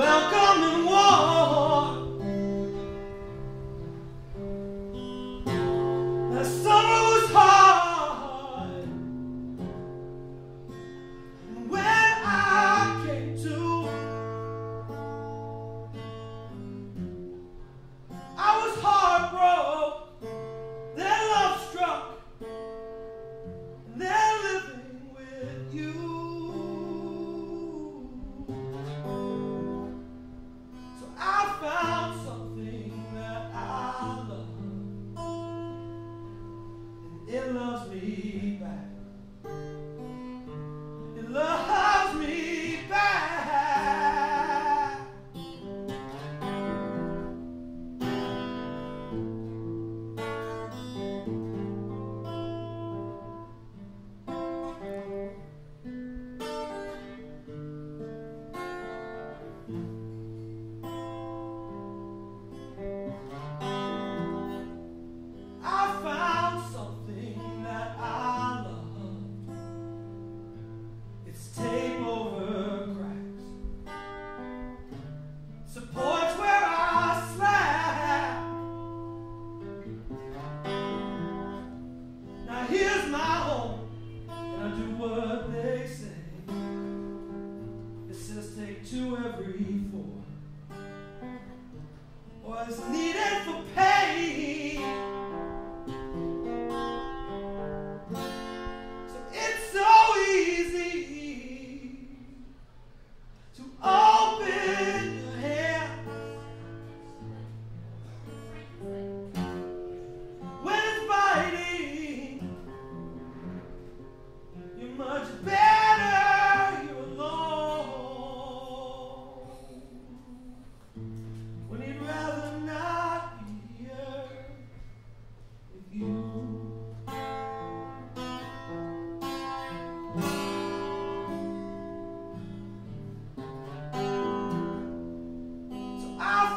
Welcome war. That's so it loves me back. closely. I